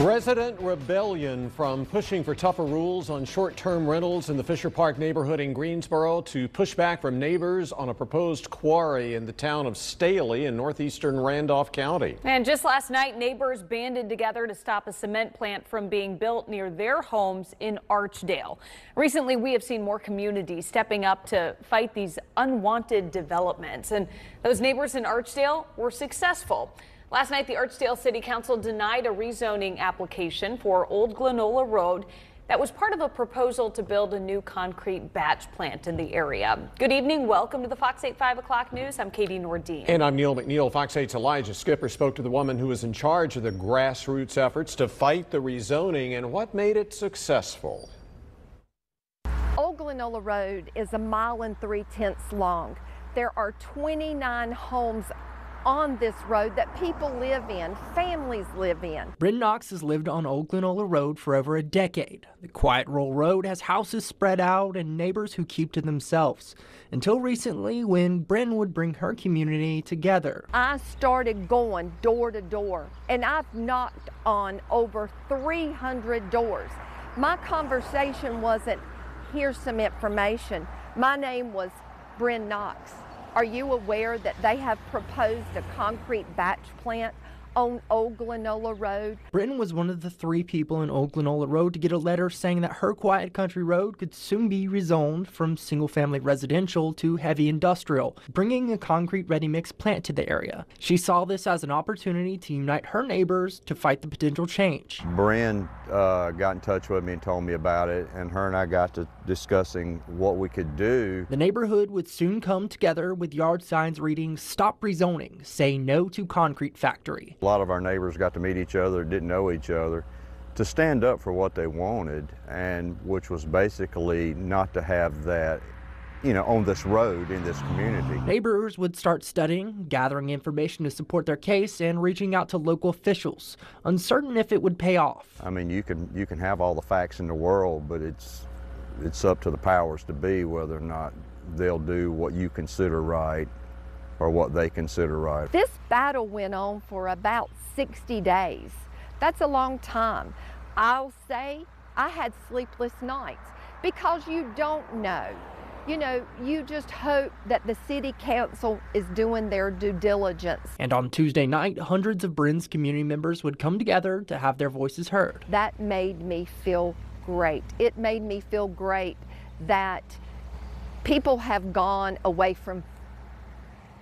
Resident rebellion from pushing for tougher rules on short-term rentals in the Fisher Park neighborhood in Greensboro to pushback from neighbors on a proposed quarry in the town of Staley in northeastern Randolph County. And just last night, neighbors banded together to stop a cement plant from being built near their homes in Archdale. Recently, we have seen more communities stepping up to fight these unwanted developments, and those neighbors in Archdale were successful. Last night, the Archdale City Council denied a rezoning application for Old Glenola Road that was part of a proposal to build a new concrete batch plant in the area. Good evening. Welcome to the Fox 8 5 o'clock news. I'm Katie Nordeen. And I'm Neill McNeill. Fox 8's Elijah Skipper spoke to the woman who was in charge of the grassroots efforts to fight the rezoning and what made it successful. Old Glenola Road is a mile and three tenths long. There are 29 homes on this road that people live in, families live in. Bryn Knox has lived on Old Glenola Road for over a decade. The quiet rural road has houses spread out and neighbors who keep to themselves. Until recently, when Bryn would bring her community together. I started going door to door, and I've knocked on over 300 doors. My conversation wasn't, here's some information. My name was Bryn Knox. Are you aware that they have proposed a concrete batch plant on Old Glenola Road. Britton was one of the three people in Old Glenola Road to get a letter saying that her quiet country road could soon be rezoned from single family residential to heavy industrial, bringing a concrete ready mix plant to the area. She saw this as an opportunity to unite her neighbors to fight the potential change. Bryn uh, got in touch with me and told me about it, and her and I got to discussing what we could do. The neighborhood would soon come together with yard signs reading Stop Rezoning, Say No to Concrete Factory. A lot of our neighbors got to meet each other, didn't know each other, to stand up for what they wanted, and which was basically not to have that you know, on this road in this community. Neighbors would start studying, gathering information to support their case, and reaching out to local officials, uncertain if it would pay off. I mean, you can you can have all the facts in the world, but it's it's up to the powers to be whether or not they'll do what you consider right or what they consider right. This battle went on for about 60 days. That's a long time. I'll say I had sleepless nights because you don't know. You know, you just hope that the city council is doing their due diligence. And on Tuesday night, hundreds of Bryn's community members would come together to have their voices heard. That made me feel great. It made me feel great that people have gone away from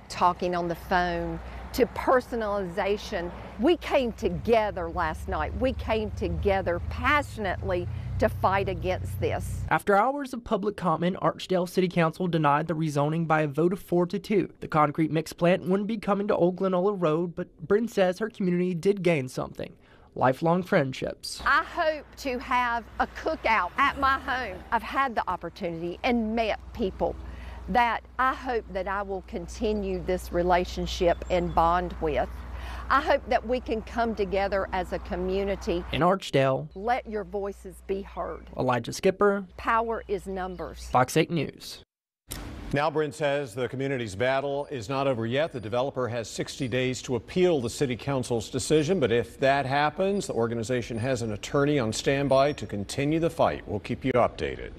talking on the phone to personalization. We came together last night. We came together passionately to fight against this. After hours of public comment, Archdale City Council denied the rezoning by a vote of 4 to 2. The concrete mix plant wouldn't be coming to Old Glenola Road, but Bryn says her community did gain something lifelong friendships. I hope to have a cookout at my home. I've had the opportunity and met people that I hope that I will continue this relationship and bond with. I hope that we can come together as a community. In Archdale, let your voices be heard. Elijah Skipper. Power is numbers. Fox 8 News. Now, Bryn says the community's battle is not over yet. The developer has 60 days to appeal the city council's decision, but if that happens, the organization has an attorney on standby to continue the fight. We'll keep you updated.